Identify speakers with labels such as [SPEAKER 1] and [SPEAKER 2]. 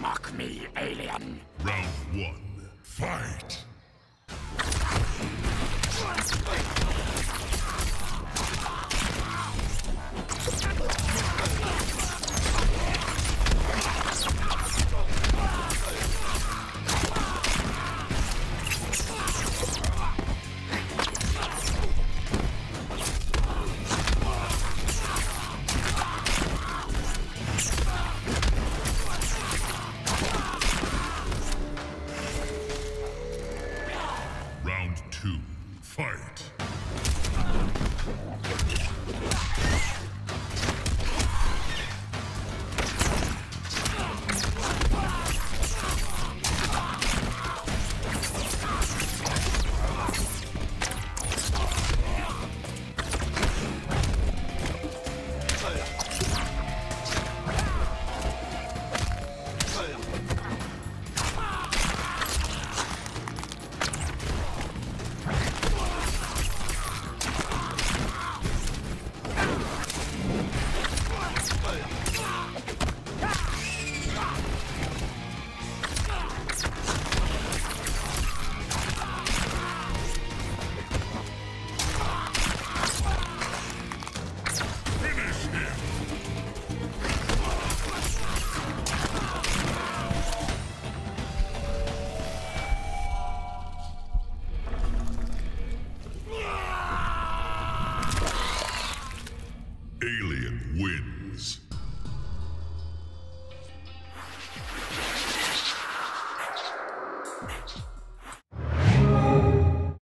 [SPEAKER 1] mock me, alien. Round one, fight! Round two, fight! Alien Wind.